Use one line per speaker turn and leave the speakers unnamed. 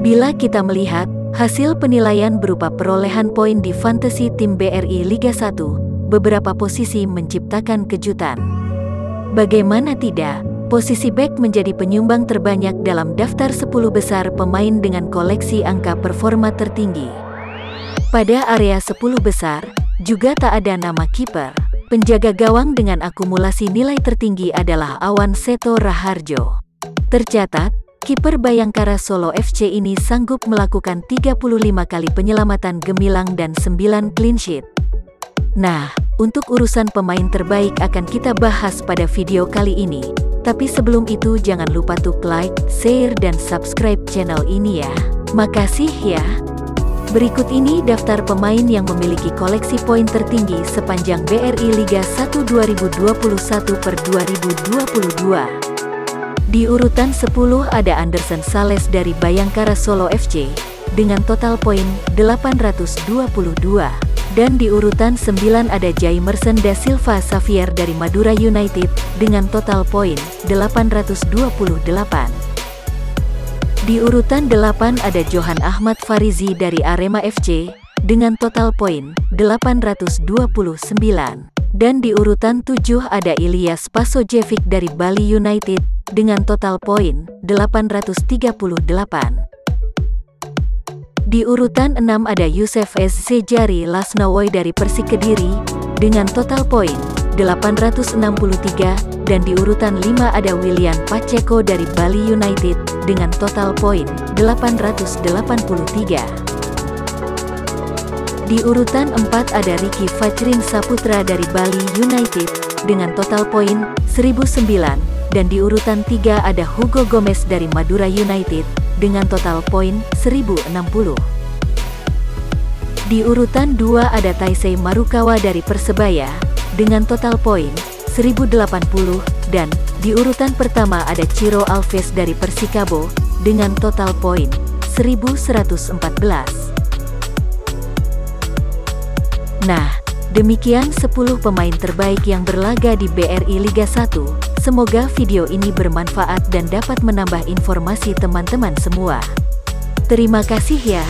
Bila kita melihat hasil penilaian berupa perolehan poin di fantasi tim BRI Liga 1, beberapa posisi menciptakan kejutan. Bagaimana tidak, posisi back menjadi penyumbang terbanyak dalam daftar 10 besar pemain dengan koleksi angka performa tertinggi. Pada area 10 besar, juga tak ada nama kiper. Penjaga gawang dengan akumulasi nilai tertinggi adalah Awan Seto Raharjo. Tercatat, kiper Bayangkara Solo FC ini sanggup melakukan 35 kali penyelamatan gemilang dan 9 clean sheet. Nah, untuk urusan pemain terbaik akan kita bahas pada video kali ini. Tapi sebelum itu jangan lupa tuk like, share dan subscribe channel ini ya. Makasih ya. Berikut ini daftar pemain yang memiliki koleksi poin tertinggi sepanjang BRI Liga 1 2021 per 2022. Di urutan 10 ada Anderson Sales dari Bayangkara Solo FC dengan total poin 822. Dan di urutan 9 ada Jaimerson da Silva Xavier dari Madura United dengan total poin 828. Di urutan 8 ada Johan Ahmad Farizi dari Arema FC dengan total poin 829. Dan di urutan 7 ada Ilyas Pasojevic dari Bali United dengan total poin 838. Di urutan 6 ada Yusuf S. Sejari Lasnawoy dari Persik Kediri dengan total poin 863 dan di urutan 5 ada William Pacheco dari Bali United dengan total poin 883. Di urutan 4 ada Ricky Fajrin Saputra dari Bali United dengan total poin 1009 dan di urutan 3 ada Hugo Gomez dari Madura United dengan total poin 1060. Di urutan 2 ada Taisei Marukawa dari Persebaya dengan total poin 1080, dan di urutan pertama ada Ciro Alves dari Persikabo dengan total poin 1114. Nah, demikian 10 pemain terbaik yang berlaga di BRI Liga 1. Semoga video ini bermanfaat dan dapat menambah informasi teman-teman semua. Terima kasih ya.